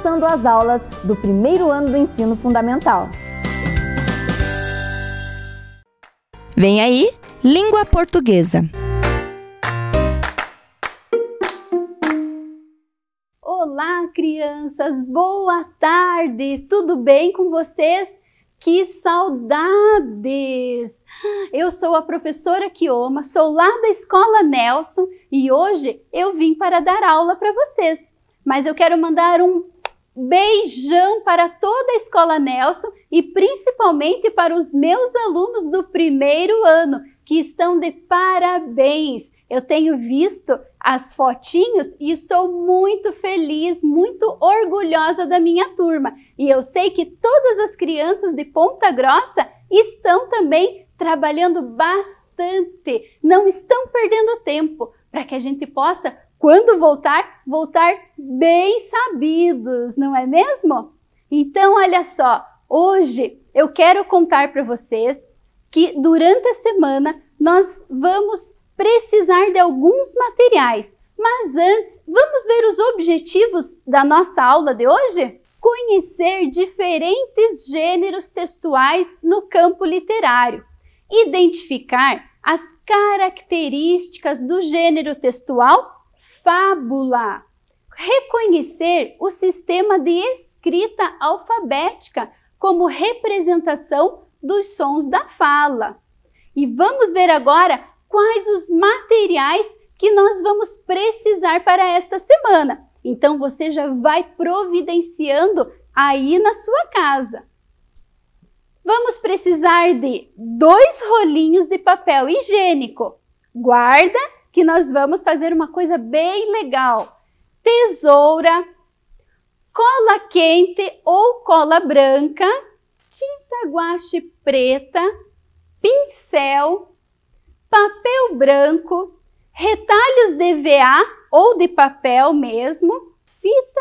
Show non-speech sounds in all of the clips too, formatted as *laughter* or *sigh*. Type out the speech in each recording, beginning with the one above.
começando as aulas do primeiro ano do ensino fundamental. Vem aí, língua portuguesa. Olá, crianças! Boa tarde! Tudo bem com vocês? Que saudades! Eu sou a professora Kioma, sou lá da Escola Nelson e hoje eu vim para dar aula para vocês. Mas eu quero mandar um beijão para toda a Escola Nelson e principalmente para os meus alunos do primeiro ano, que estão de parabéns. Eu tenho visto as fotinhos e estou muito feliz, muito orgulhosa da minha turma. E eu sei que todas as crianças de Ponta Grossa estão também trabalhando bastante, não estão perdendo tempo para que a gente possa, quando voltar, voltar bem sabidos, não é mesmo? Então, olha só, hoje eu quero contar para vocês que durante a semana nós vamos precisar de alguns materiais. Mas antes, vamos ver os objetivos da nossa aula de hoje? Conhecer diferentes gêneros textuais no campo literário identificar as características do gênero textual fábula, reconhecer o sistema de escrita alfabética como representação dos sons da fala. E vamos ver agora quais os materiais que nós vamos precisar para esta semana. Então você já vai providenciando aí na sua casa vamos precisar de dois rolinhos de papel higiênico. Guarda que nós vamos fazer uma coisa bem legal. Tesoura, cola quente ou cola branca, tinta guache preta, pincel, papel branco, retalhos de VA ou de papel mesmo, fita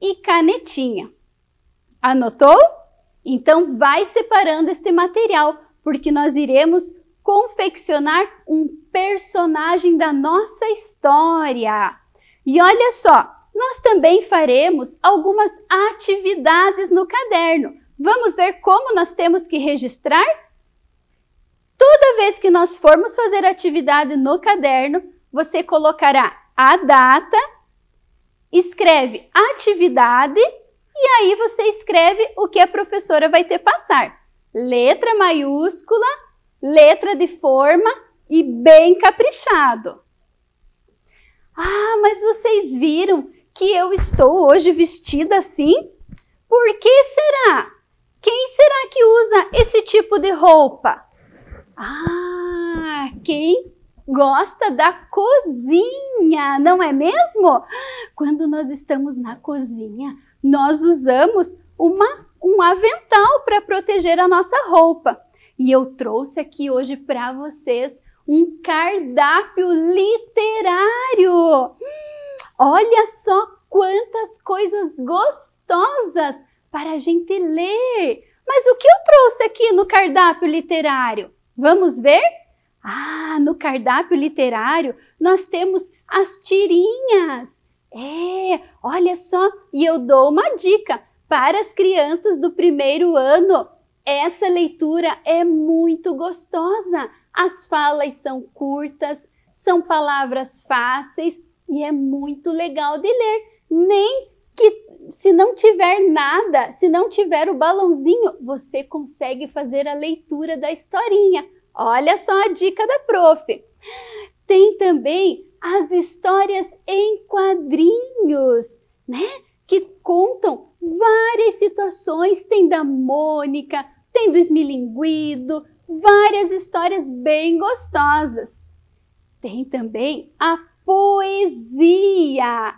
e canetinha. Anotou? Então, vai separando este material, porque nós iremos confeccionar um personagem da nossa história. E olha só, nós também faremos algumas atividades no caderno. Vamos ver como nós temos que registrar? Toda vez que nós formos fazer atividade no caderno, você colocará a data, escreve atividade e aí você escreve o que a professora vai ter passar. Letra maiúscula, letra de forma e bem caprichado. Ah, mas vocês viram que eu estou hoje vestida assim? Por que será? Quem será que usa esse tipo de roupa? Ah, quem gosta da cozinha, não é mesmo? Quando nós estamos na cozinha, nós usamos uma, um avental para proteger a nossa roupa. E eu trouxe aqui hoje para vocês um cardápio literário. olha só quantas coisas gostosas para a gente ler. Mas o que eu trouxe aqui no cardápio literário? Vamos ver? Ah, no cardápio literário nós temos as tirinhas. É, olha só, e eu dou uma dica para as crianças do primeiro ano. Essa leitura é muito gostosa. As falas são curtas, são palavras fáceis e é muito legal de ler. Nem que se não tiver nada, se não tiver o balãozinho, você consegue fazer a leitura da historinha. Olha só a dica da prof. Tem também as histórias em quadrinhos, né? Que contam várias situações. Tem da Mônica, tem do Esmilinguido, várias histórias bem gostosas. Tem também a poesia.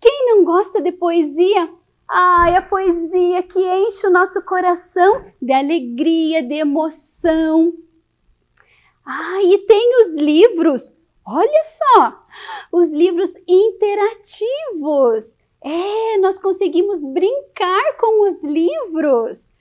Quem não gosta de poesia? Ai, a poesia que enche o nosso coração de alegria, de emoção. Ah, e tem os livros Olha só, os livros interativos. É, nós conseguimos brincar com os livros.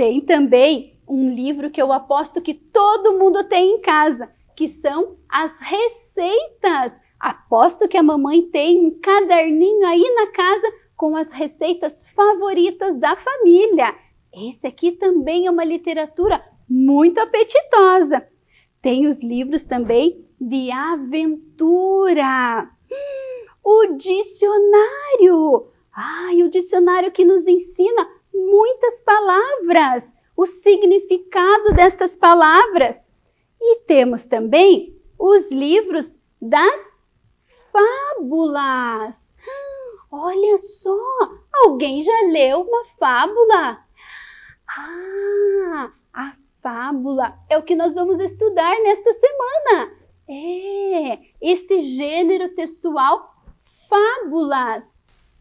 Tem também um livro que eu aposto que todo mundo tem em casa, que são as receitas. Aposto que a mamãe tem um caderninho aí na casa com as receitas favoritas da família. Esse aqui também é uma literatura muito apetitosa. Tem os livros também de aventura. Hum, o dicionário. Ai, o dicionário que nos ensina muitas palavras, o significado destas palavras. E temos também os livros das fábulas. Olha só, alguém já leu uma fábula? Ah, a fábula é o que nós vamos estudar nesta semana. É, este gênero textual, fábulas.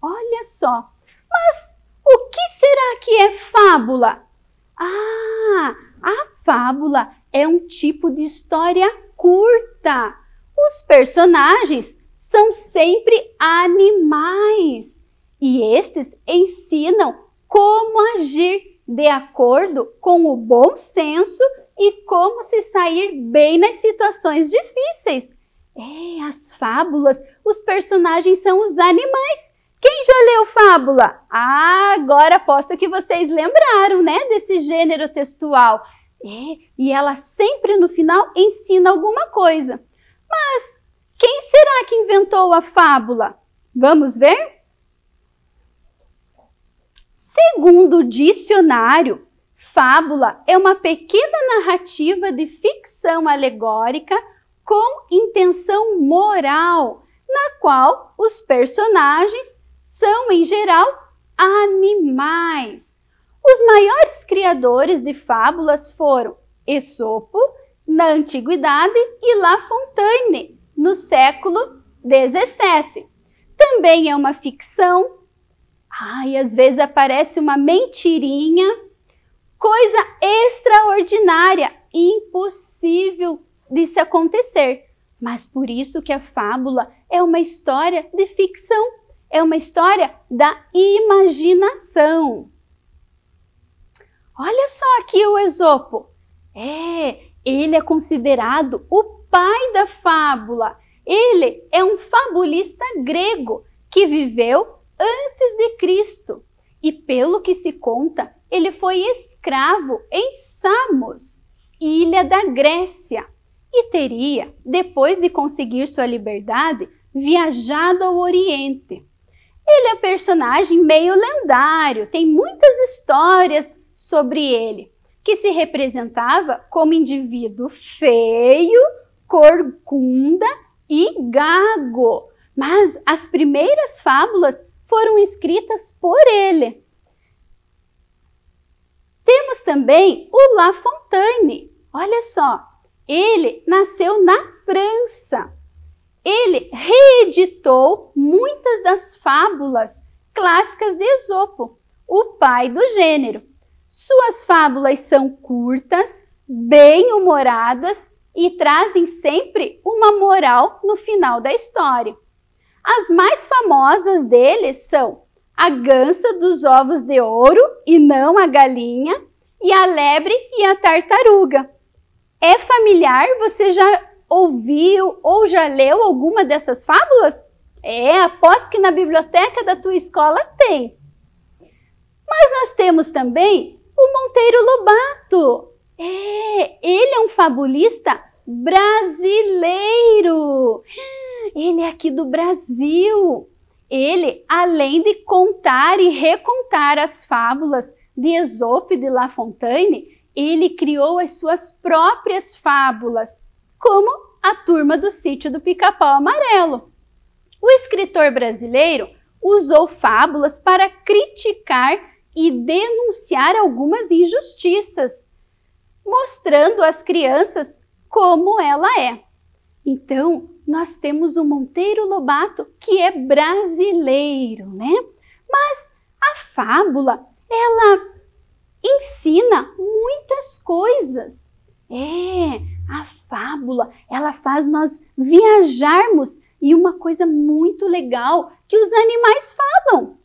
Olha só, mas o que será que é fábula? Ah, a fábula é um tipo de história curta. Os personagens são sempre animais e estes ensinam como agir de acordo com o bom senso e como se sair bem nas situações difíceis. É, as fábulas, os personagens são os animais. Já leu fábula? Ah, agora aposto que vocês lembraram, né, desse gênero textual. É, e ela sempre no final ensina alguma coisa. Mas quem será que inventou a fábula? Vamos ver? Segundo o dicionário, fábula é uma pequena narrativa de ficção alegórica com intenção moral, na qual os personagens são, em geral, animais. Os maiores criadores de fábulas foram Esopo, na Antiguidade, e La Fontaine, no século XVII. Também é uma ficção. Ai, às vezes aparece uma mentirinha, coisa extraordinária, impossível de se acontecer. Mas por isso que a fábula é uma história de ficção é uma história da imaginação. Olha só aqui o Esopo. É, ele é considerado o pai da fábula. Ele é um fabulista grego que viveu antes de Cristo. E pelo que se conta, ele foi escravo em Samos, ilha da Grécia, e teria, depois de conseguir sua liberdade, viajado ao Oriente. Ele é um personagem meio lendário, tem muitas histórias sobre ele, que se representava como indivíduo feio, corcunda e gago. Mas as primeiras fábulas foram escritas por ele. Temos também o La Fontaine. Olha só, ele nasceu na França ele reeditou muitas das fábulas clássicas de Esopo, o pai do gênero. Suas fábulas são curtas, bem-humoradas e trazem sempre uma moral no final da história. As mais famosas deles são a gança dos ovos de ouro e não a galinha, e a lebre e a tartaruga. É familiar? Você já ouviu ou já leu alguma dessas fábulas? É, aposto que na biblioteca da tua escola tem. Mas nós temos também o Monteiro Lobato. É, ele é um fabulista brasileiro. Ele é aqui do Brasil. Ele, além de contar e recontar as fábulas de Esopo e de La Fontaine, ele criou as suas próprias fábulas como a turma do sítio do Pica-Pau Amarelo. O escritor brasileiro usou fábulas para criticar e denunciar algumas injustiças, mostrando às crianças como ela é. Então, nós temos o Monteiro Lobato, que é brasileiro, né? Mas a fábula, ela ensina muitas coisas. É, a fábula, ela faz nós viajarmos e uma coisa muito legal que os animais falam.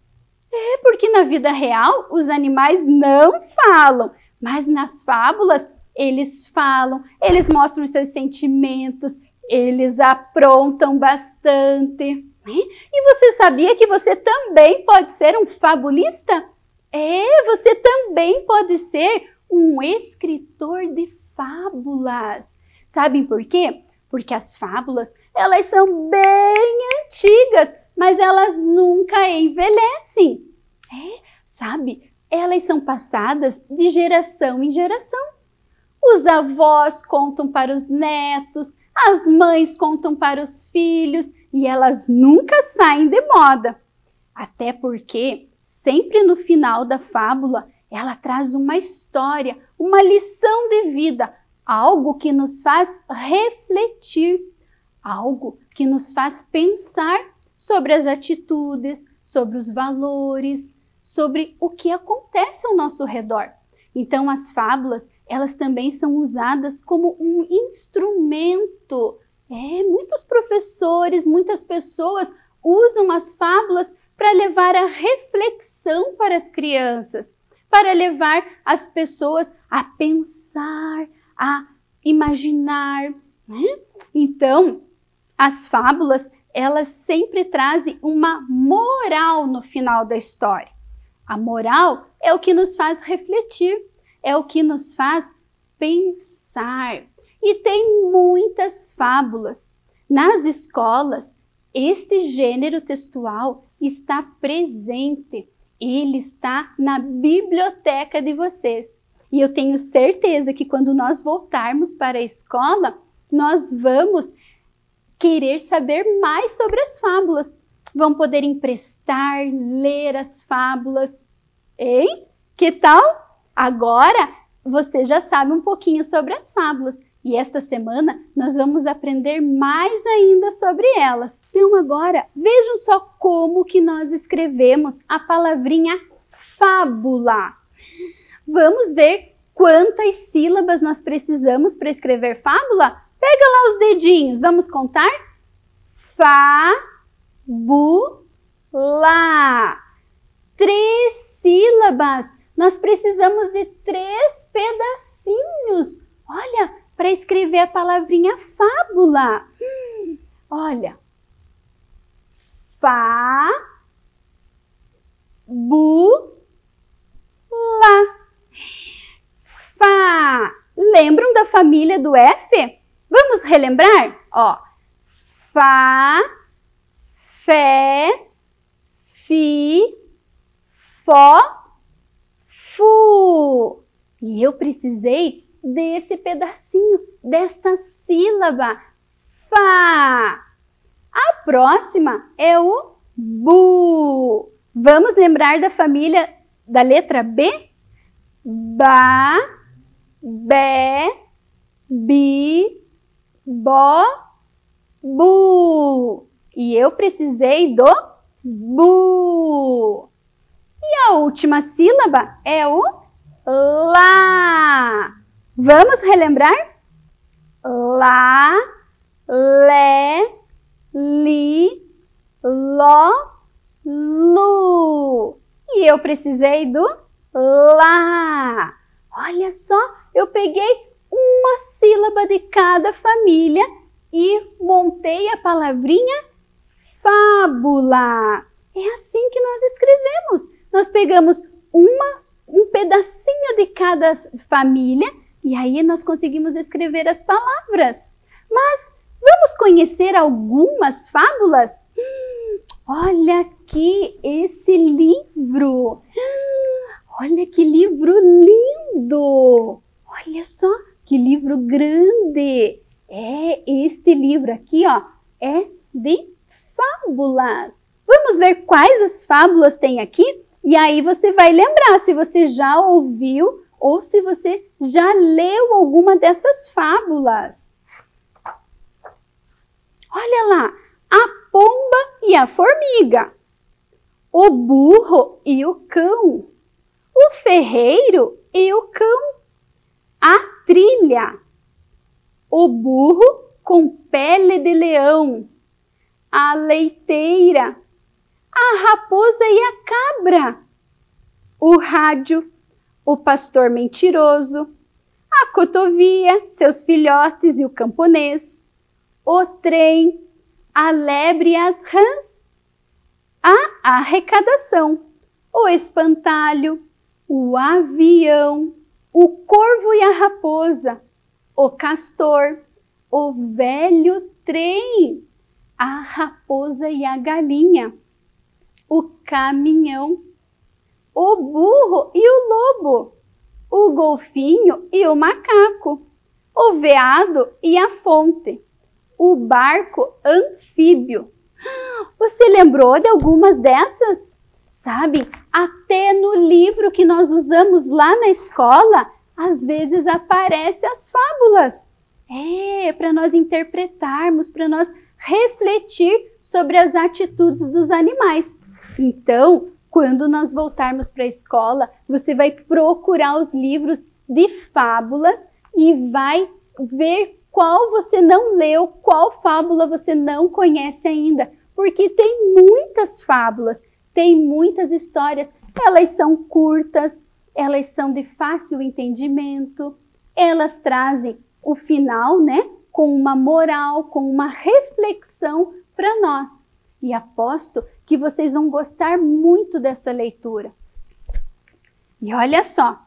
É porque na vida real os animais não falam, mas nas fábulas eles falam, eles mostram seus sentimentos, eles aprontam bastante. E você sabia que você também pode ser um fabulista? É, você também pode ser um escritor de fábulas. Sabem por quê? Porque as fábulas, elas são bem antigas, mas elas nunca envelhecem. É, sabe? Elas são passadas de geração em geração. Os avós contam para os netos, as mães contam para os filhos e elas nunca saem de moda. Até porque, sempre no final da fábula, ela traz uma história, uma lição de vida, algo que nos faz refletir, algo que nos faz pensar sobre as atitudes, sobre os valores, sobre o que acontece ao nosso redor. Então, as fábulas, elas também são usadas como um instrumento. É, muitos professores, muitas pessoas usam as fábulas para levar a reflexão para as crianças, para levar as pessoas a pensar, a imaginar. Né? Então, as fábulas, elas sempre trazem uma moral no final da história. A moral é o que nos faz refletir, é o que nos faz pensar. E tem muitas fábulas. Nas escolas, este gênero textual está presente. Ele está na biblioteca de vocês. E eu tenho certeza que quando nós voltarmos para a escola, nós vamos querer saber mais sobre as fábulas. Vão poder emprestar, ler as fábulas. Hein? Que tal? Agora você já sabe um pouquinho sobre as fábulas e esta semana nós vamos aprender mais ainda sobre elas. Então agora vejam só como que nós escrevemos a palavrinha fábula. Vamos ver quantas sílabas nós precisamos para escrever fábula? Pega lá os dedinhos, vamos contar? Fá, bu, lá. Três sílabas. Nós precisamos de três pedacinhos. Olha, para escrever a palavrinha fábula. Hum, olha. Fá, bu, lá. Fá. Lembram da família do F? Vamos relembrar? Ó, Fá, Fé, Fi, Fó, Fu. E eu precisei desse pedacinho, desta sílaba. Fá. A próxima é o Bu. Vamos lembrar da família da letra B? Ba, Bé, Bi, Bo, Bu. E eu precisei do Bu. E a última sílaba é o Lá. Vamos relembrar? Lá, Lé, Li, Ló, Lu. E eu precisei do Lá. Olha só, eu peguei uma sílaba de cada família e montei a palavrinha fábula. É assim que nós escrevemos. Nós pegamos uma, um pedacinho de cada família e aí nós conseguimos escrever as palavras. Mas vamos conhecer algumas fábulas? Hum, olha aqui esse livro. Hum, olha que livro lindo! Olha só que livro grande! É este livro aqui, ó, é de fábulas. Vamos ver quais as fábulas tem aqui? E aí você vai lembrar se você já ouviu ou se você já leu alguma dessas fábulas. Olha lá, a pomba e a formiga, o burro e o cão, o ferreiro e o cão, a trilha, o burro com pele de leão, a leiteira, a raposa e a cabra, o rádio, o pastor mentiroso, a cotovia, seus filhotes e o camponês, o trem, a lebre e as rãs, a arrecadação, o espantalho, o avião, o corvo e a raposa, o castor, o velho trem, a raposa e a galinha, o caminhão, o burro e o lobo, o golfinho e o macaco, o veado e a fonte, o barco anfíbio. Você lembrou de algumas dessas? Sabe, até no livro que nós usamos lá na escola, às vezes aparecem as fábulas. É, para nós interpretarmos, para nós refletir sobre as atitudes dos animais. Então, quando nós voltarmos para a escola, você vai procurar os livros de fábulas e vai ver qual você não leu, qual fábula você não conhece ainda, porque tem muitas fábulas, tem muitas histórias, elas são curtas, elas são de fácil entendimento, elas trazem o final, né, com uma moral, com uma reflexão para nós. E aposto que vocês vão gostar muito dessa leitura. E olha só,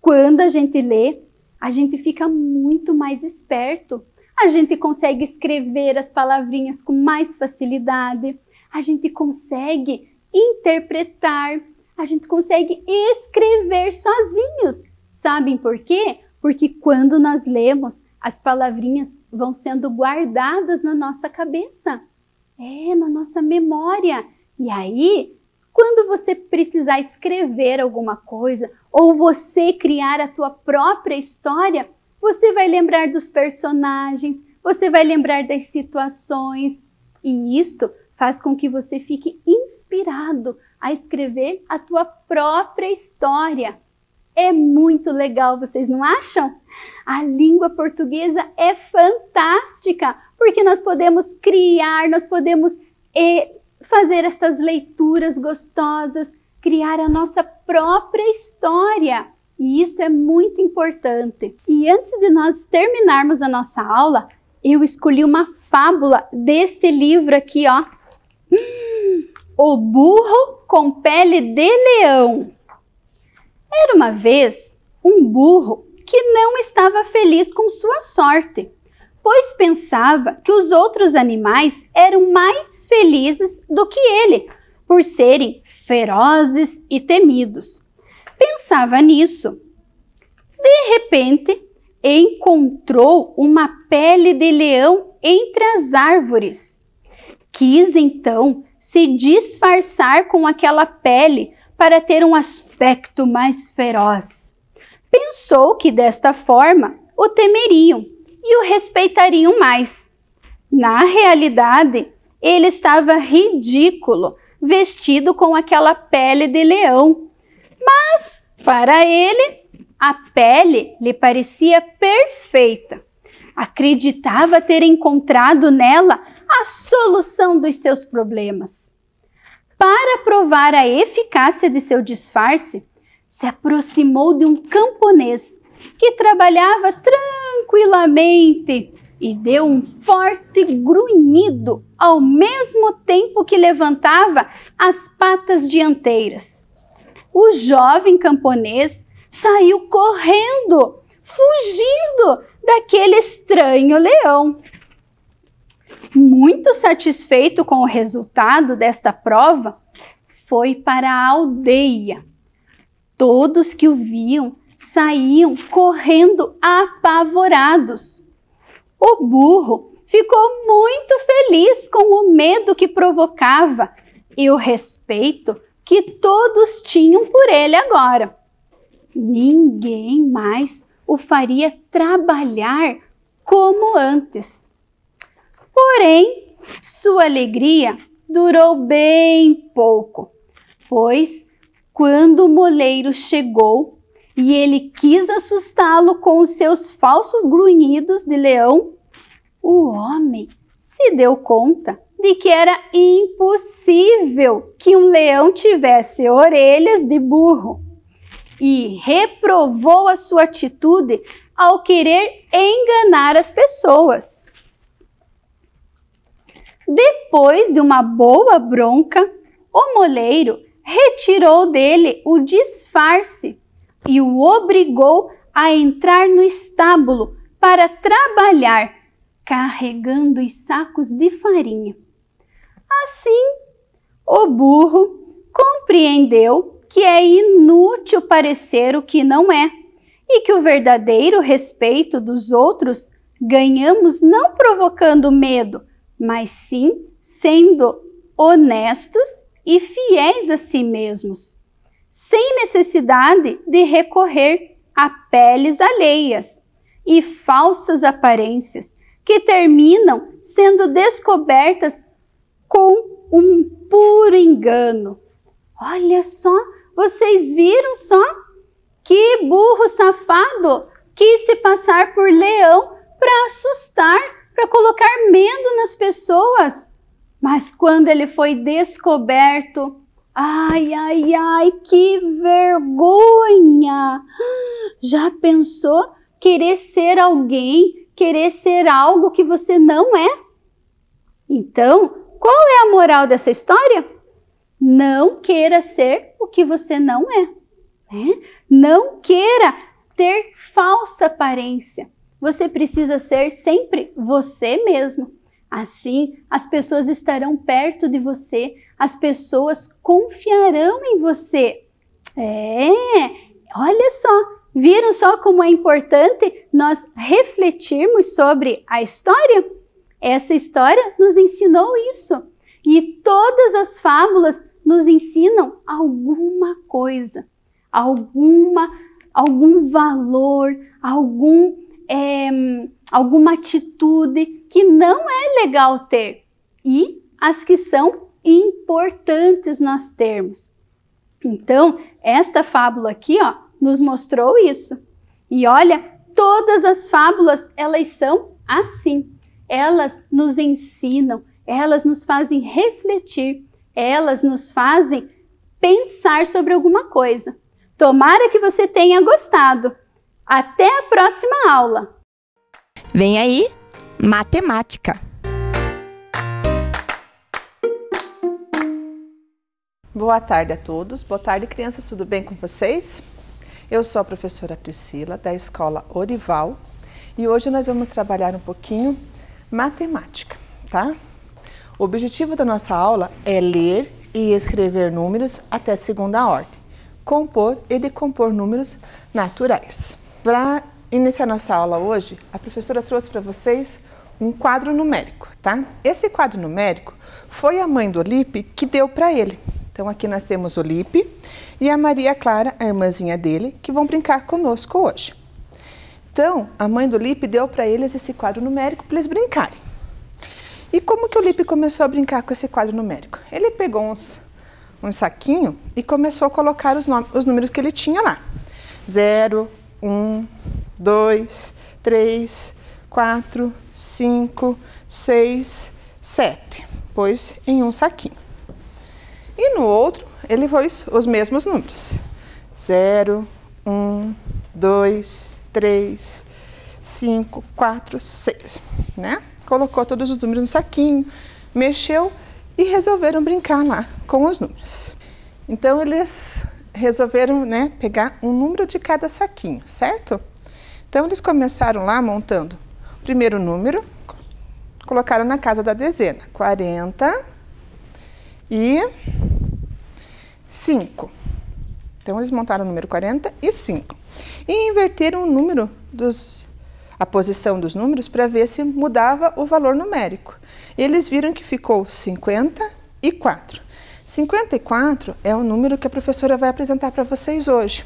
quando a gente lê, a gente fica muito mais esperto. A gente consegue escrever as palavrinhas com mais facilidade, a gente consegue interpretar, a gente consegue escrever sozinhos. Sabem por quê? Porque quando nós lemos, as palavrinhas vão sendo guardadas na nossa cabeça. É, na nossa memória. E aí, quando você precisar escrever alguma coisa ou você criar a tua própria história, você vai lembrar dos personagens, você vai lembrar das situações. E isto faz com que você fique inspirado a escrever a tua própria história. É muito legal, vocês não acham? A língua portuguesa é fantástica, porque nós podemos criar, nós podemos é, fazer essas leituras gostosas, criar a nossa própria história. E isso é muito importante. E antes de nós terminarmos a nossa aula, eu escolhi uma fábula deste livro aqui, ó. Hum, o burro com pele de leão. Era uma vez um burro que não estava feliz com sua sorte pois pensava que os outros animais eram mais felizes do que ele, por serem ferozes e temidos. Pensava nisso. De repente, encontrou uma pele de leão entre as árvores. Quis então se disfarçar com aquela pele para ter um aspecto mais feroz. Pensou que desta forma o temeriam e o respeitariam mais. Na realidade, ele estava ridículo, vestido com aquela pele de leão. Mas, para ele, a pele lhe parecia perfeita. Acreditava ter encontrado nela a solução dos seus problemas. Para provar a eficácia de seu disfarce, se aproximou de um camponês que trabalhava tranquilamente e deu um forte grunhido ao mesmo tempo que levantava as patas dianteiras. O jovem camponês saiu correndo, fugindo daquele estranho leão. Muito satisfeito com o resultado desta prova, foi para a aldeia. Todos que o viam saíam correndo apavorados. O burro ficou muito feliz com o medo que provocava e o respeito que todos tinham por ele agora. Ninguém mais o faria trabalhar como antes. Porém, sua alegria durou bem pouco, pois quando o moleiro chegou e ele quis assustá-lo com os seus falsos grunhidos de leão, o homem se deu conta de que era impossível que um leão tivesse orelhas de burro e reprovou a sua atitude ao querer enganar as pessoas. Depois de uma boa bronca, o moleiro retirou dele o disfarce e o obrigou a entrar no estábulo para trabalhar, carregando os sacos de farinha. Assim, o burro compreendeu que é inútil parecer o que não é e que o verdadeiro respeito dos outros ganhamos não provocando medo, mas sim sendo honestos e fiéis a si mesmos, sem necessidade de recorrer a peles alheias e falsas aparências que terminam sendo descobertas com um puro engano. Olha só, vocês viram só que burro safado quis se passar por leão para assustar, para colocar medo nas pessoas. Mas quando ele foi descoberto, ai, ai, ai, que vergonha! Já pensou querer ser alguém, querer ser algo que você não é? Então, qual é a moral dessa história? Não queira ser o que você não é. Né? Não queira ter falsa aparência. Você precisa ser sempre você mesmo. Assim, as pessoas estarão perto de você, as pessoas confiarão em você. É, olha só, viram só como é importante nós refletirmos sobre a história? Essa história nos ensinou isso. E todas as fábulas nos ensinam alguma coisa, alguma, algum valor, algum é, alguma atitude que não é legal ter e as que são importantes nós termos. Então, esta fábula aqui, ó, nos mostrou isso. E olha, todas as fábulas, elas são assim. Elas nos ensinam, elas nos fazem refletir, elas nos fazem pensar sobre alguma coisa. Tomara que você tenha gostado. Até a próxima aula! Vem aí, matemática! Boa tarde a todos. Boa tarde, crianças. Tudo bem com vocês? Eu sou a professora Priscila, da Escola Orival, e hoje nós vamos trabalhar um pouquinho matemática, tá? O objetivo da nossa aula é ler e escrever números até segunda ordem, compor e decompor números naturais. Para iniciar nossa aula hoje, a professora trouxe para vocês um quadro numérico, tá? Esse quadro numérico foi a mãe do Olipe que deu para ele. Então aqui nós temos o Olipe e a Maria Clara, a irmãzinha dele, que vão brincar conosco hoje. Então, a mãe do Lipe deu para eles esse quadro numérico para eles brincarem. E como que o Lipe começou a brincar com esse quadro numérico? Ele pegou uns, um saquinho e começou a colocar os, os números que ele tinha lá. Zero, um, dois, três, quatro, cinco, seis, sete. Pôs em um saquinho. E no outro, ele pôs os mesmos números. Zero, um, dois, três, cinco, quatro, seis, né? Colocou todos os números no saquinho, mexeu e resolveram brincar lá com os números. Então eles resolveram né, pegar um número de cada saquinho, certo? Então eles começaram lá montando o primeiro número, colocaram na casa da dezena, 40 e 5. Então eles montaram o número 45 e inverteram o número dos a posição dos números para ver se mudava o valor numérico. Eles viram que ficou 54. 54 é o número que a professora vai apresentar para vocês hoje.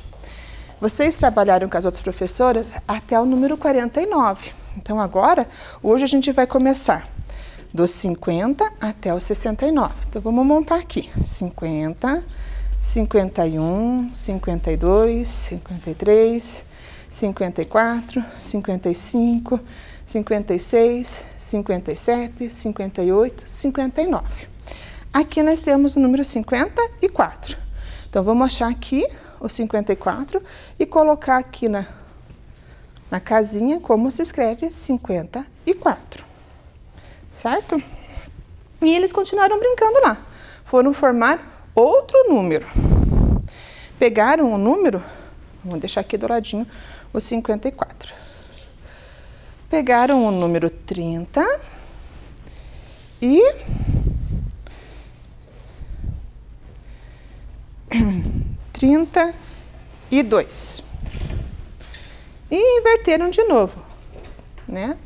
Vocês trabalharam com as outras professoras até o número 49. Então agora, hoje a gente vai começar dos 50 até os 69. Então vamos montar aqui. 50, 51, 52, 53, 54, 55, 56, 57, 58, 59. Aqui nós temos o número 54. Então, vamos achar aqui o 54 e colocar aqui na, na casinha como se escreve 54. Certo? E eles continuaram brincando lá. Foram formar outro número. Pegaram o número, vou deixar aqui do ladinho, o 54. Pegaram o número 30 e *clears throat* trinta e dois. Inverteram de novo, né?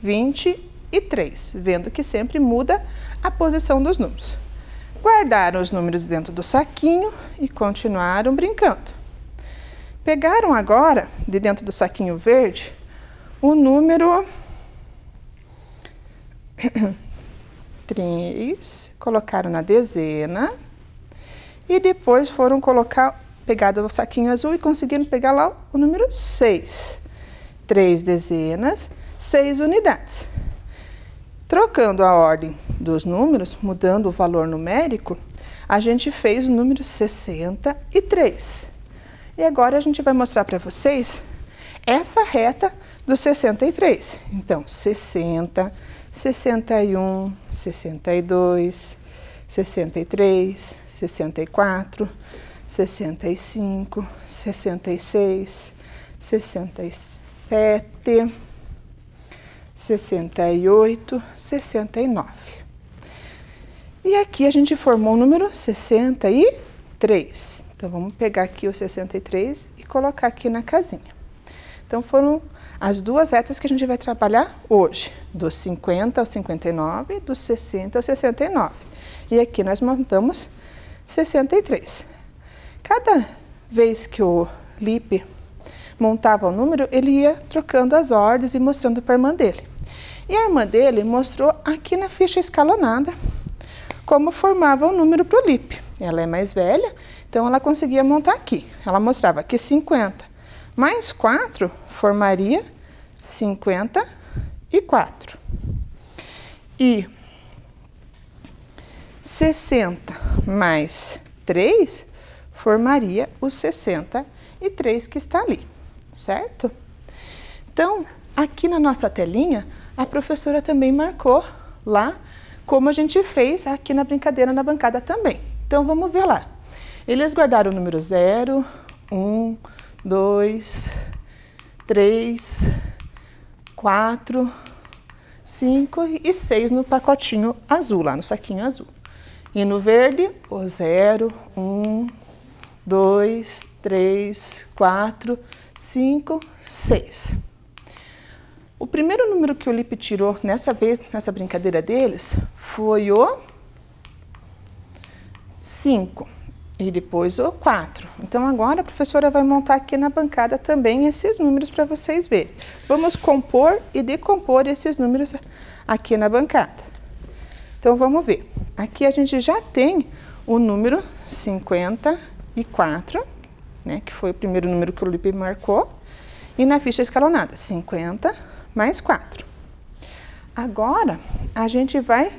Vinte e três, vendo que sempre muda a posição dos números. Guardaram os números dentro do saquinho e continuaram brincando. Pegaram agora, de dentro do saquinho verde, o número *coughs* 3, colocaram na dezena e depois foram colocar, pegado o saquinho azul e conseguiram pegar lá o número 6. Três dezenas, seis unidades. Trocando a ordem dos números, mudando o valor numérico, a gente fez o número 63. E agora a gente vai mostrar para vocês essa reta do 63. Então, 60, 61, 62, 63, 64, 65, 66, 67, 68, 69. E aqui a gente formou o número 63. Então vamos pegar aqui o 63 e colocar aqui na casinha. Então foram as duas retas que a gente vai trabalhar hoje, dos 50 ao 59, dos 60 ao 69. E aqui nós montamos 63. Cada vez que o Lipe montava o número, ele ia trocando as ordens e mostrando para a irmã dele. E a irmã dele mostrou aqui na ficha escalonada como formava o número para o Lipe. Ela é mais velha, então ela conseguia montar aqui. Ela mostrava que 50 mais 4 formaria 54. E 60 mais 3 formaria os 63 que está ali, certo? Então, aqui na nossa telinha, a professora também marcou lá como a gente fez aqui na brincadeira na bancada também. Então, vamos ver lá. Eles guardaram o número 0, 1, 2, 3, 4, 5 e 6 no pacotinho azul, lá no saquinho azul. E no verde, o 0, 1, 2, 3, 4, 5, 6. O primeiro número que o Lipe tirou nessa vez, nessa brincadeira deles, foi o 5 e depois o 4. Então agora a professora vai montar aqui na bancada também esses números para vocês verem. Vamos compor e decompor esses números aqui na bancada. Então vamos ver. Aqui a gente já tem o número 54, né, que foi o primeiro número que o Lipe marcou, e na ficha escalonada, 50 mais 4. Agora, a gente vai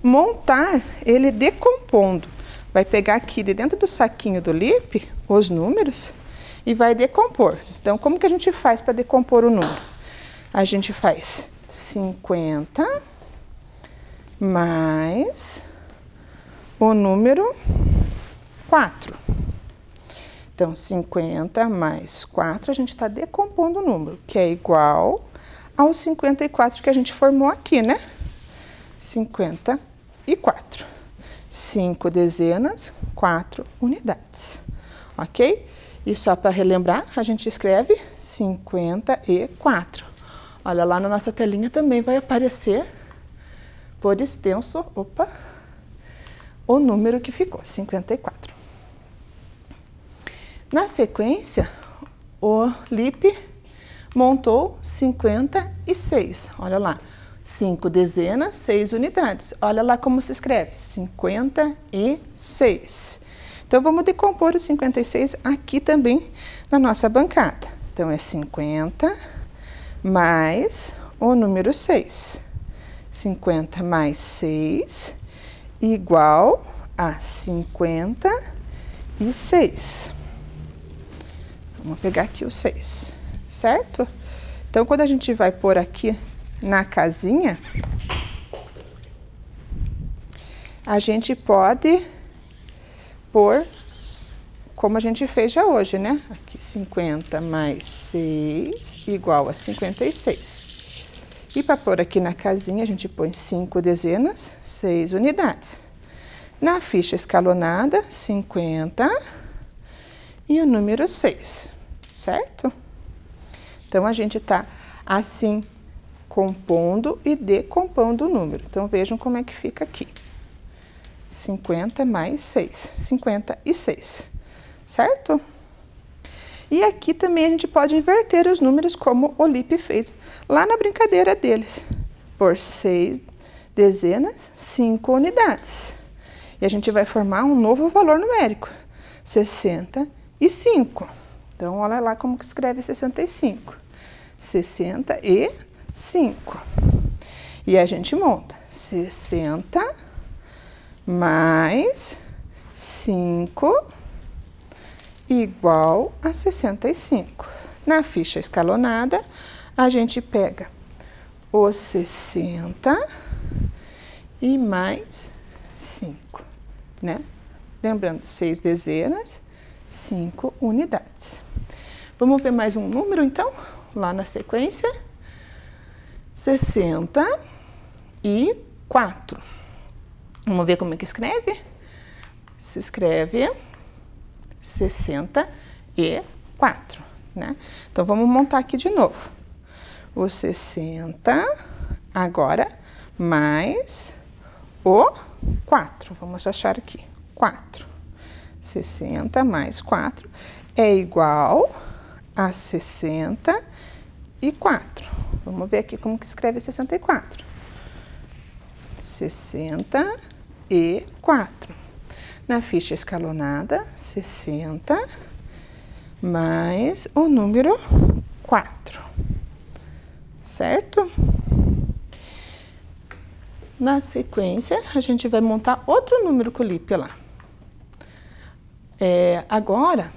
montar ele decompondo. Vai pegar aqui de dentro do saquinho do Lipe os números e vai decompor. Então, como que a gente faz para decompor o número? A gente faz 50 mais o número 4. Então, 50 mais 4, a gente está decompondo o número, que é igual ao 54 que a gente formou aqui, né? 54. 5 dezenas, 4 unidades. Ok? E só para relembrar, a gente escreve 54. Olha, lá na nossa telinha também vai aparecer por extenso, opa, o número que ficou, 54. Na sequência, o Lipe montou 56. Olha lá, 5 dezenas, 6 unidades. Olha lá como se escreve, 56. Então, vamos decompor o 56 aqui também na nossa bancada. Então, é 50 mais o número 6. 50 mais 6 igual a 56. Vamos pegar aqui o 6, certo? Então, quando a gente vai pôr aqui na casinha, a gente pode pôr como a gente fez já hoje, né? Aqui 50 mais 6 igual a 56. E para pôr aqui na casinha, a gente põe 5 dezenas, 6 unidades. Na ficha escalonada, 50 e o número 6, certo? Então, a gente está assim, compondo e decompondo o número. Então, vejam como é que fica aqui. 50 mais 6, 56, certo? E aqui também a gente pode inverter os números como o Lipe fez lá na brincadeira deles. Por 6 dezenas, 5 unidades. E a gente vai formar um novo valor numérico, 65. Então, olha lá como que escreve 65. 65. E a gente monta 60 mais 5 igual a 65. Na ficha escalonada, a gente pega os 60 e mais 5, né? Lembrando, 6 dezenas, 5 unidades. Vamos ver mais um número, então, lá na sequência. 64. Vamos ver como é que escreve? Se escreve 64, né? Então, vamos montar aqui de novo. O 60, agora, mais o 4. Vamos achar aqui, 4. 60 mais 4 é igual a 64. Vamos ver aqui como que escreve 64. 64 na ficha escalonada 60 mais o número 4, certo? Na sequência, a gente vai montar outro número com o LIP lá. É, agora,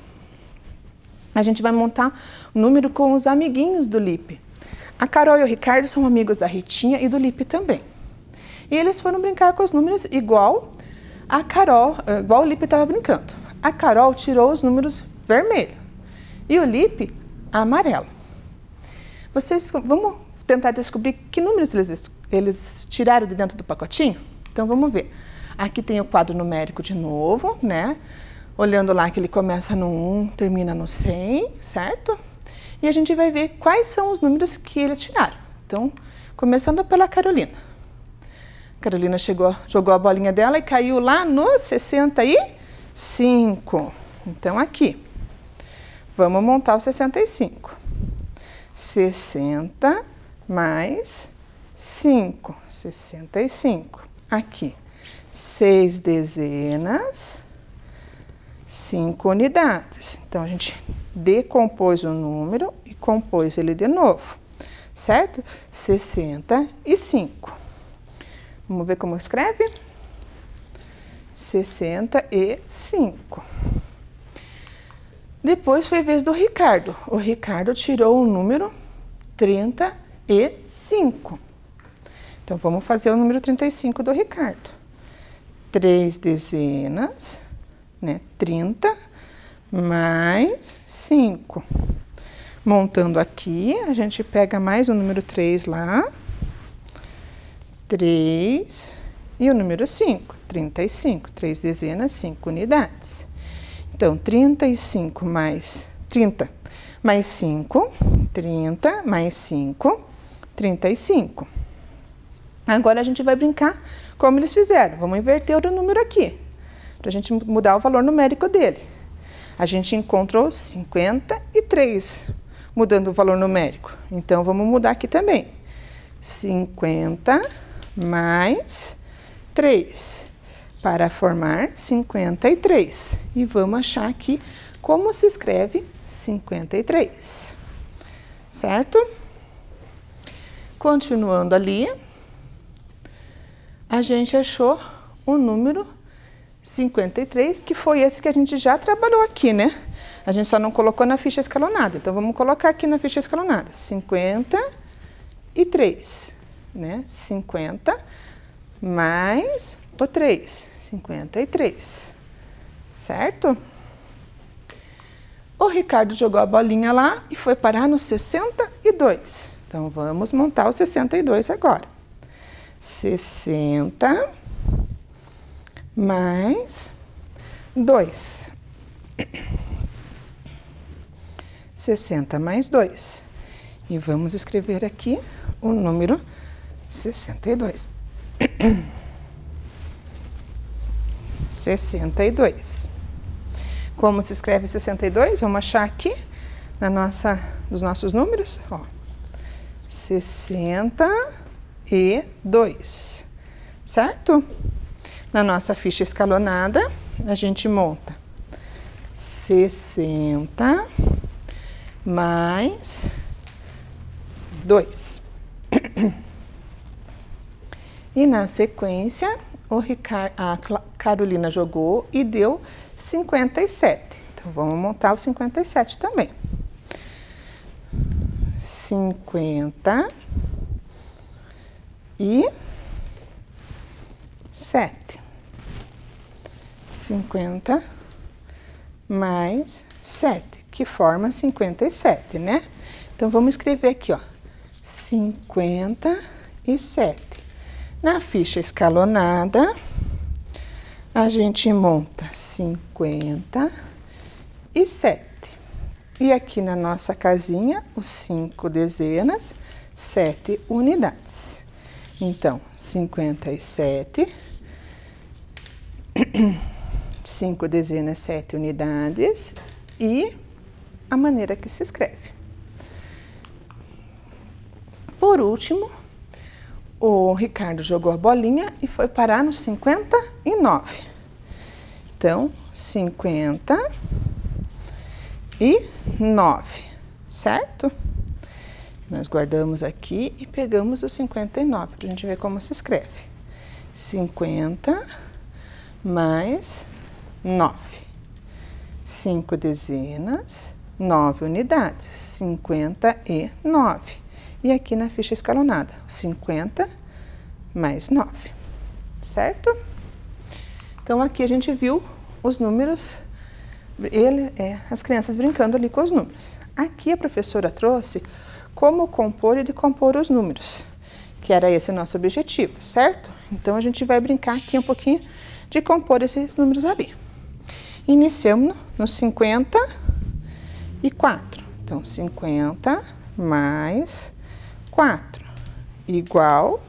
a gente vai montar um número com os amiguinhos do LIP. A Carol e o Ricardo são amigos da Ritinha e do LIP também. E eles foram brincar com os números igual a Carol, eh, igual o Lipe estava brincando. A Carol tirou os números vermelho e o Lipe amarelo. Vocês vamos tentar descobrir que números eles, eles tiraram de dentro do pacotinho? Então vamos ver. Aqui tem o quadro numérico de novo, né? Olhando lá que ele começa no 1, termina no 100, certo? E a gente vai ver quais são os números que eles tiraram. Então, começando pela Carolina. Carolina chegou, jogou a bolinha dela e caiu lá no 65. Então, aqui. Vamos montar o 65. 60 mais 5. 65. Aqui. 6 dezenas, 5 unidades. Então, a gente decompôs o número e compôs ele de novo. Certo? 65. Vamos ver como escreve? 65. Depois foi a vez do Ricardo. O Ricardo tirou o número 35. Então, vamos fazer o número 35 do Ricardo. Três dezenas, né? 30 mais 5. Montando aqui, a gente pega mais o número 3 lá. 3 e o número 5, 35. 3 dezenas, 5 unidades. Então, 35 mais 30 mais 5, 30 mais 5, 35. Agora a gente vai brincar como eles fizeram. Vamos inverter o número aqui, para a gente mudar o valor numérico dele. A gente encontrou 53, mudando o valor numérico. Então, vamos mudar aqui também. 50 mais 3, para formar 53. E vamos achar aqui como se escreve 53, certo? Continuando ali, a gente achou o número 53, que foi esse que a gente já trabalhou aqui, né? A gente só não colocou na ficha escalonada. Então, vamos colocar aqui na ficha escalonada. 53 né? 50 mais o 3, 53. Certo? O Ricardo jogou a bolinha lá e foi parar no 62. Então, vamos montar o 62 agora. 60 mais 2. 60 mais 2. E vamos escrever aqui o número 62. 62. *clears throat* Como se escreve 62? Vamos achar aqui na nossa, nos nossos números. Ó, 62, certo? Na nossa ficha escalonada, a gente monta 60 mais 2. *clears throat* E na sequência, o Ricard, a Carolina jogou e deu 57. Então, vamos montar o 57 também. 50 e 7. 50 mais 7, que forma 57, né? Então, vamos escrever aqui, ó, 57. Na ficha escalonada, a gente monta 57. E aqui na nossa casinha, os cinco dezenas, sete unidades. Então, 57, *clears throat* cinco dezenas, sete unidades e a maneira que se escreve. Por último, o Ricardo jogou a bolinha e foi parar no 59. Então, 59, certo? Nós guardamos aqui e pegamos o 59 para a gente ver como se escreve. 50 mais 9. 5 dezenas, 9 unidades, 59. E aqui na ficha escalonada, 50 mais 9, certo? Então, aqui a gente viu os números, ele, é, as crianças brincando ali com os números. Aqui a professora trouxe como compor e decompor os números, que era esse o nosso objetivo, certo? Então, a gente vai brincar aqui um pouquinho de compor esses números ali. Iniciamos no 54. Então, 50 mais 4 igual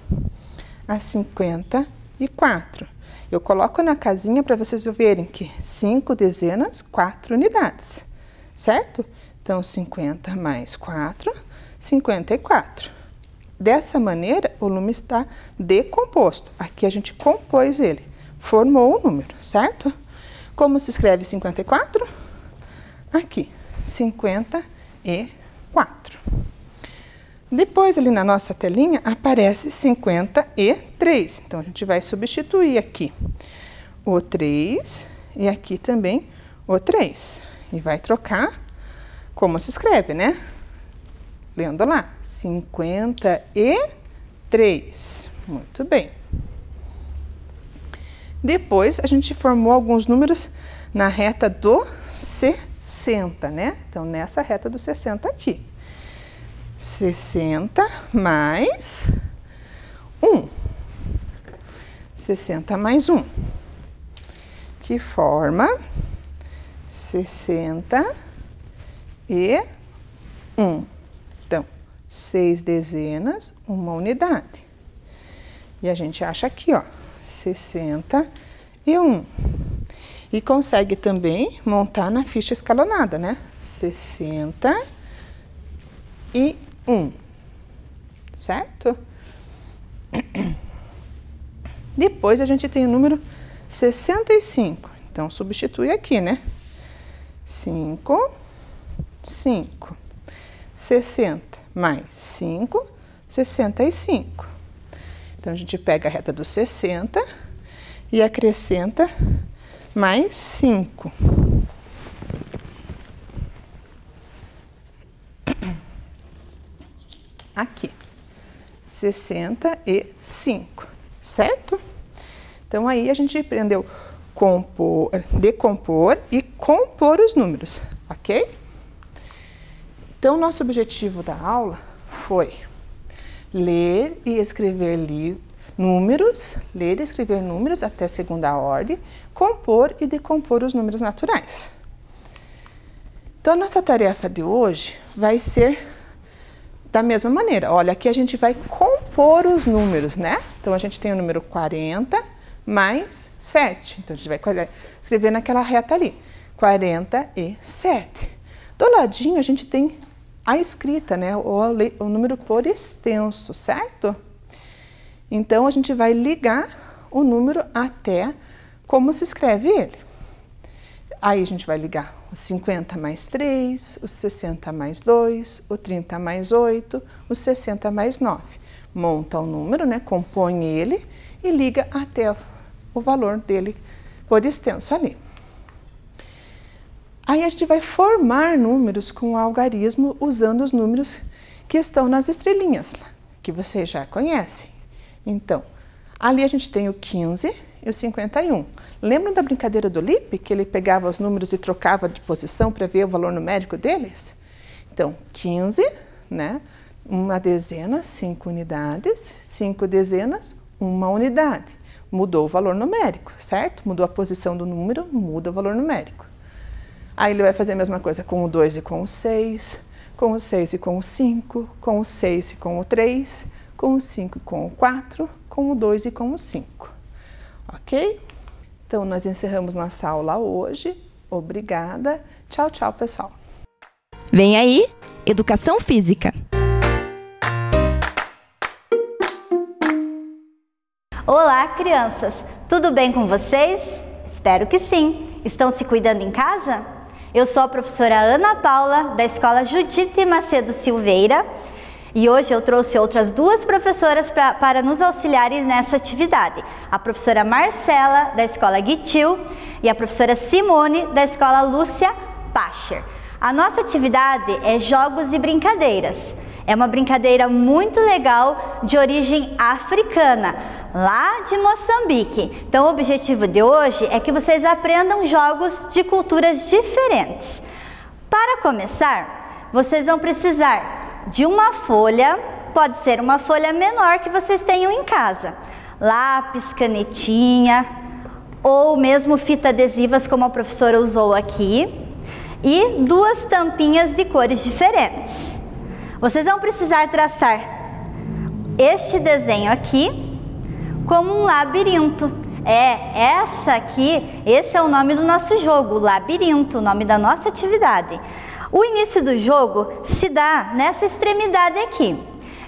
a 54. Eu coloco na casinha para vocês verem que 5 dezenas, 4 unidades, certo? Então, 50 mais 4, 54. Dessa maneira, o número está decomposto. Aqui a gente compôs ele, formou o número, certo? Como se escreve 54? Aqui, 54. Depois, ali na nossa telinha, aparece 53. Então, a gente vai substituir aqui o 3 e aqui também o 3. E vai trocar como se escreve, né? Lendo lá, 53. Muito bem. Depois, a gente formou alguns números na reta do 60, né? Então, nessa reta do 60 aqui. 60 mais 1. 60 mais 1, que forma 60 e 1. Então, seis dezenas, uma unidade. E a gente acha aqui, ó, 60 e 1. E consegue também montar na ficha escalonada, né? 60 e um, certo? Depois a gente tem o número 65. Então, substitui aqui, né? 5, 5. 60 mais 5, 65. Então, a gente pega a reta dos 60 e acrescenta mais 5. Aqui. 65, certo? Então aí a gente aprendeu compor, decompor e compor os números, ok? Então nosso objetivo da aula foi ler e escrever números, ler e escrever números até segunda ordem, compor e decompor os números naturais. Então, nossa tarefa de hoje vai ser da mesma maneira. Olha, aqui a gente vai compor os números, né? Então, a gente tem o número 40 mais 7. Então, a gente vai escrever naquela reta ali. 47. Do ladinho, a gente tem a escrita, né? O, o número por extenso, certo? Então, a gente vai ligar o número até como se escreve ele. Aí a gente vai ligar o 50 mais 3, o 60 mais 2, o 30 mais 8, o 60 mais 9. Monta o número, né, compõe ele e liga até o valor dele por extenso ali. Aí a gente vai formar números com o algarismo usando os números que estão nas estrelinhas, que vocês já conhecem. Então, ali a gente tem o 15 e o 51. Lembram da brincadeira do Lippe, que ele pegava os números e trocava de posição para ver o valor numérico deles? Então, 15, né? Uma dezena, 5 unidades, 5 dezenas, uma unidade. Mudou o valor numérico, certo? Mudou a posição do número, muda o valor numérico. Aí ele vai fazer a mesma coisa com o 2 e com o 6, com o 6 e com o 5, com o 6 e com o 3, com o 5 e com o 4, com o 2 e com o 5. Ok? Então, nós encerramos nossa aula hoje. Obrigada. Tchau, tchau, pessoal. Vem aí, Educação Física. Olá, crianças! Tudo bem com vocês? Espero que sim. Estão se cuidando em casa? Eu sou a professora Ana Paula, da Escola Judite Macedo Silveira, e hoje eu trouxe outras duas professoras pra, para nos auxiliarem nessa atividade. A professora Marcela, da Escola Guitil, e a professora Simone, da Escola Lúcia Pacher. A nossa atividade é jogos e brincadeiras. É uma brincadeira muito legal de origem africana, lá de Moçambique. Então, o objetivo de hoje é que vocês aprendam jogos de culturas diferentes. Para começar, vocês vão precisar de uma folha, pode ser uma folha menor que vocês tenham em casa, lápis, canetinha ou mesmo fita adesivas como a professora usou aqui e duas tampinhas de cores diferentes. Vocês vão precisar traçar este desenho aqui como um labirinto. É, essa aqui, esse é o nome do nosso jogo, labirinto, o nome da nossa atividade. O início do jogo se dá nessa extremidade aqui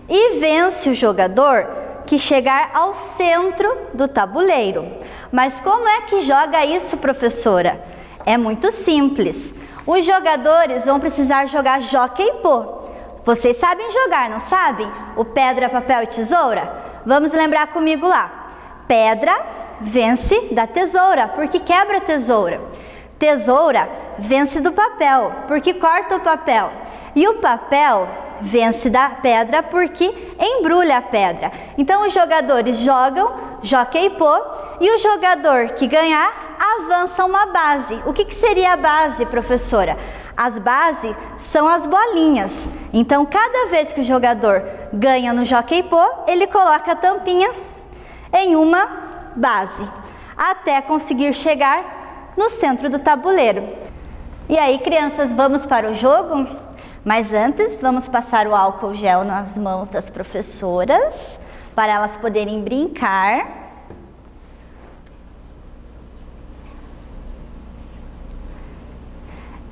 e vence o jogador que chegar ao centro do tabuleiro. Mas como é que joga isso, professora? É muito simples. Os jogadores vão precisar jogar jockey pô. Vocês sabem jogar, não sabem? O pedra, papel e tesoura? Vamos lembrar comigo lá. Pedra vence da tesoura, porque quebra a tesoura. Tesoura vence do papel, porque corta o papel. E o papel vence da pedra porque embrulha a pedra. Então os jogadores jogam, jockey pô, e o jogador que ganhar avança uma base. O que, que seria a base, professora? As bases são as bolinhas. Então cada vez que o jogador ganha no jockey pô, ele coloca a tampinha em uma base, até conseguir chegar no centro do tabuleiro. E aí, crianças, vamos para o jogo? Mas antes, vamos passar o álcool gel nas mãos das professoras para elas poderem brincar.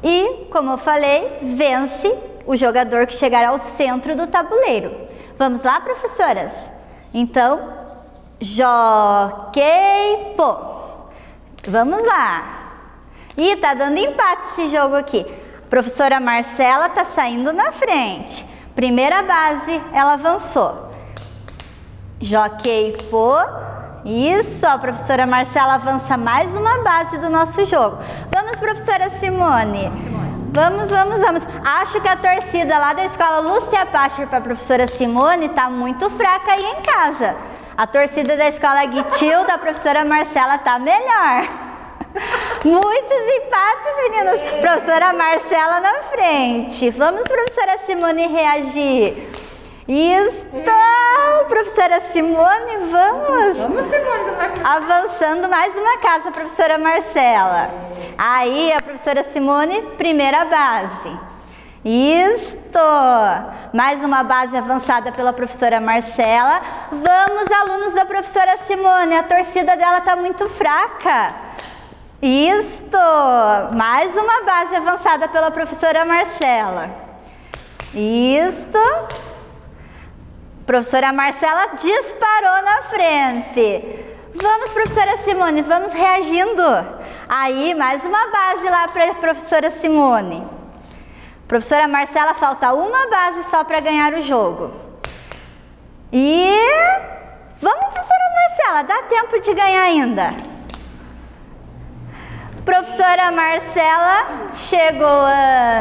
E, como eu falei, vence o jogador que chegar ao centro do tabuleiro. Vamos lá, professoras? Então, joquei, pô. Vamos lá. Ih, tá dando empate esse jogo aqui. Professora Marcela tá saindo na frente. Primeira base, ela avançou. Joquei pô. Isso, a professora Marcela avança mais uma base do nosso jogo. Vamos, professora Simone. Vamos, vamos, vamos. Acho que a torcida lá da escola Lúcia Pacher para a professora Simone tá muito fraca aí em casa. A torcida da escola Guitil da professora Marcela tá melhor. Muitos empates, meninas. Professora Marcela na frente. Vamos, professora Simone, reagir. Isso, professora Simone, vamos. Vamos, Simone, Avançando mais uma casa, professora Marcela. Aí, a professora Simone, primeira base. Isto! Mais uma base avançada pela professora Marcela. Vamos, alunos da professora Simone, a torcida dela está muito fraca. Isto! Mais uma base avançada pela professora Marcela. Isto! Professora Marcela disparou na frente. Vamos, professora Simone, vamos reagindo. Aí, mais uma base lá para a professora Simone. Professora Marcela, falta uma base só para ganhar o jogo. E vamos, professora Marcela, dá tempo de ganhar ainda. Professora Marcela chegou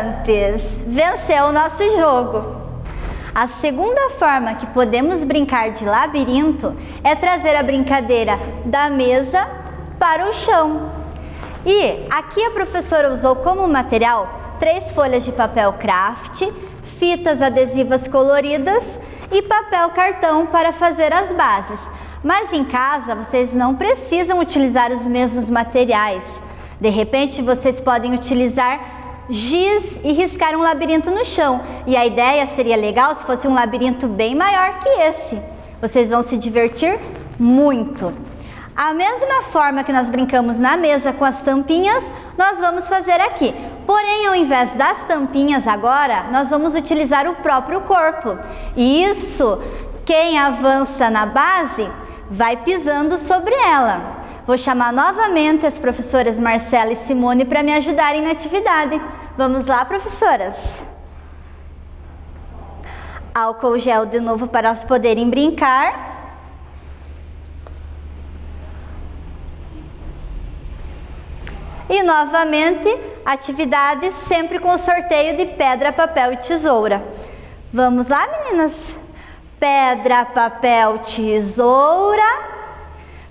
antes, venceu o nosso jogo. A segunda forma que podemos brincar de labirinto é trazer a brincadeira da mesa para o chão. E aqui a professora usou como material três folhas de papel craft, fitas adesivas coloridas e papel cartão para fazer as bases. Mas em casa vocês não precisam utilizar os mesmos materiais. De repente, vocês podem utilizar giz e riscar um labirinto no chão. E a ideia seria legal se fosse um labirinto bem maior que esse. Vocês vão se divertir muito. A mesma forma que nós brincamos na mesa com as tampinhas, nós vamos fazer aqui. Porém, ao invés das tampinhas agora, nós vamos utilizar o próprio corpo. E isso, quem avança na base, vai pisando sobre ela. Vou chamar novamente as professoras Marcela e Simone para me ajudarem na atividade. Vamos lá, professoras? Álcool gel de novo para elas poderem brincar. E novamente, atividade sempre com sorteio de pedra, papel e tesoura. Vamos lá, meninas? Pedra, papel, tesoura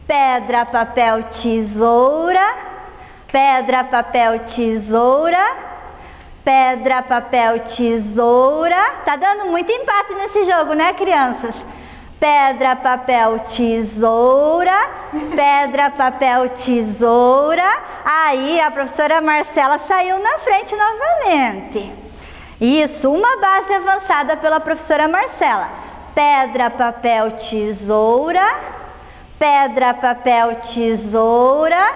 pedra, papel, tesoura, pedra, papel, tesoura, pedra, papel, tesoura. Tá dando muito empate nesse jogo, né, crianças? Pedra, papel, tesoura, pedra, papel, tesoura. Aí a professora Marcela saiu na frente novamente. Isso, uma base avançada pela professora Marcela. Pedra, papel, tesoura pedra, papel, tesoura.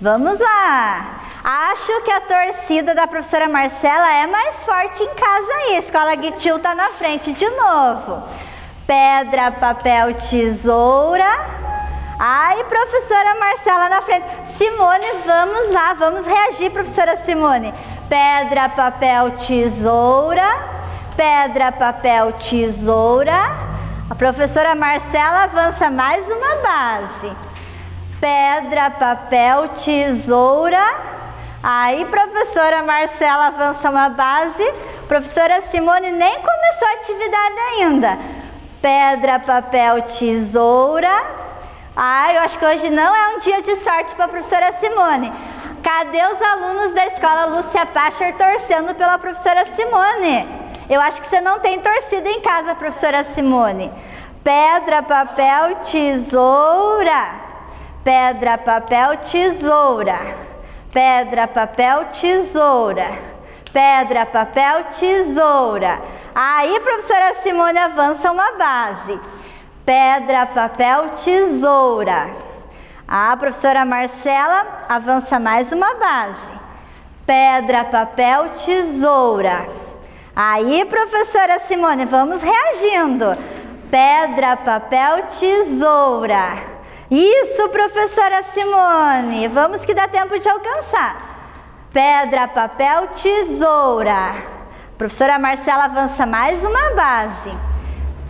Vamos lá! Acho que a torcida da professora Marcela é mais forte em casa aí. A escola Guitil tá na frente de novo. Pedra, papel, tesoura. Ai, professora Marcela na frente. Simone, vamos lá, vamos reagir, professora Simone. Pedra, papel, tesoura. Pedra, papel, tesoura. A professora Marcela avança mais uma base. Pedra, papel, tesoura. Aí, professora Marcela avança uma base. Professora Simone nem começou a atividade ainda. Pedra, papel, tesoura. Ai, eu acho que hoje não é um dia de sorte para a professora Simone. Cadê os alunos da escola Lúcia Pacher torcendo pela professora Simone? Eu acho que você não tem torcida em casa, professora Simone. Pedra, papel, tesoura. Pedra, papel, tesoura. Pedra, papel, tesoura. Pedra, papel, tesoura. Aí, professora Simone avança uma base. Pedra, papel, tesoura. A professora Marcela avança mais uma base. Pedra, papel, tesoura. Aí, professora Simone, vamos reagindo. Pedra, papel, tesoura. Isso, professora Simone. Vamos que dá tempo de alcançar. Pedra, papel, tesoura. Professora Marcela avança mais uma base.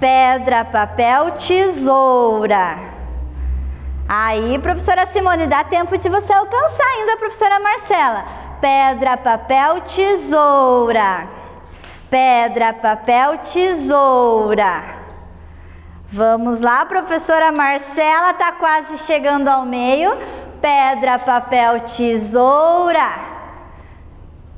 Pedra, papel, tesoura. Aí, professora Simone, dá tempo de você alcançar ainda, professora Marcela. Pedra, papel, tesoura pedra, papel, tesoura. Vamos lá, professora Marcela está quase chegando ao meio. Pedra, papel, tesoura.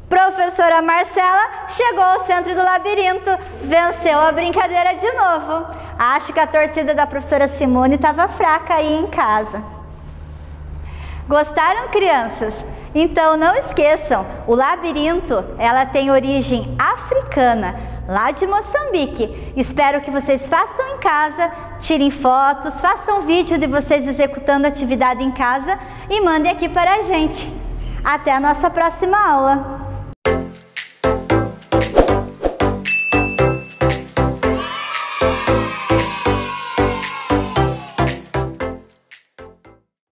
Professora Marcela chegou ao centro do labirinto, venceu a brincadeira de novo. Acho que a torcida da professora Simone estava fraca aí em casa. Gostaram, crianças? Então não esqueçam, o labirinto, ela tem origem africana, lá de Moçambique. Espero que vocês façam em casa, tirem fotos, façam vídeo de vocês executando atividade em casa e mandem aqui para a gente. Até a nossa próxima aula!